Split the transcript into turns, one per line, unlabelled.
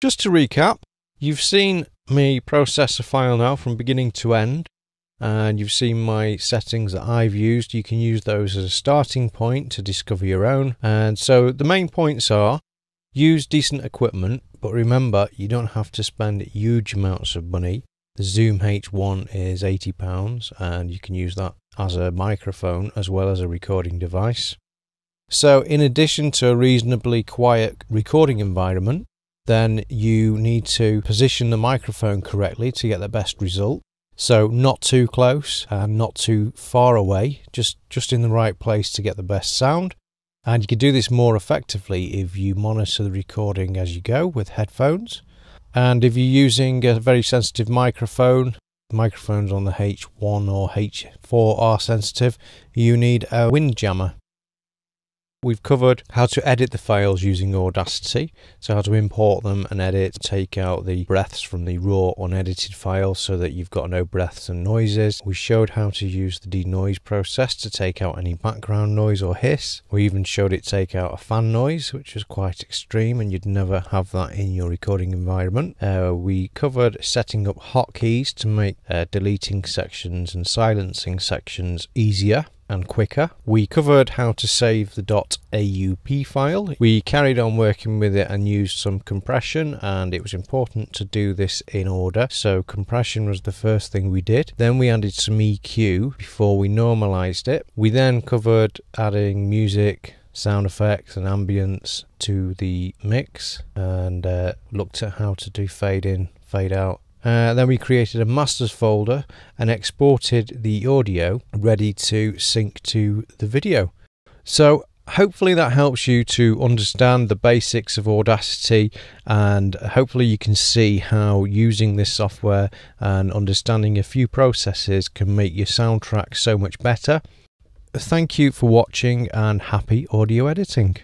Just to recap, you've seen me process a file now from beginning to end and you've seen my settings that I've used. You can use those as a starting point to discover your own. And so the main points are use decent equipment, but remember you don't have to spend huge amounts of money. The Zoom H1 is £80 and you can use that as a microphone as well as a recording device. So, in addition to a reasonably quiet recording environment, then you need to position the microphone correctly to get the best result. So not too close and not too far away, just, just in the right place to get the best sound. And you can do this more effectively if you monitor the recording as you go with headphones. And if you're using a very sensitive microphone, microphones on the H1 or H4 are sensitive, you need a Windjammer We've covered how to edit the files using Audacity, so how to import them and edit, take out the breaths from the raw unedited file so that you've got no breaths and noises. We showed how to use the denoise process to take out any background noise or hiss. We even showed it take out a fan noise, which was quite extreme and you'd never have that in your recording environment. Uh, we covered setting up hotkeys to make uh, deleting sections and silencing sections easier and quicker. We covered how to save the .aup file. We carried on working with it and used some compression and it was important to do this in order. So compression was the first thing we did. Then we added some EQ before we normalized it. We then covered adding music, sound effects and ambience to the mix and uh, looked at how to do fade in, fade out uh, then we created a masters folder and exported the audio ready to sync to the video. So hopefully that helps you to understand the basics of Audacity and hopefully you can see how using this software and understanding a few processes can make your soundtrack so much better. Thank you for watching and happy audio editing.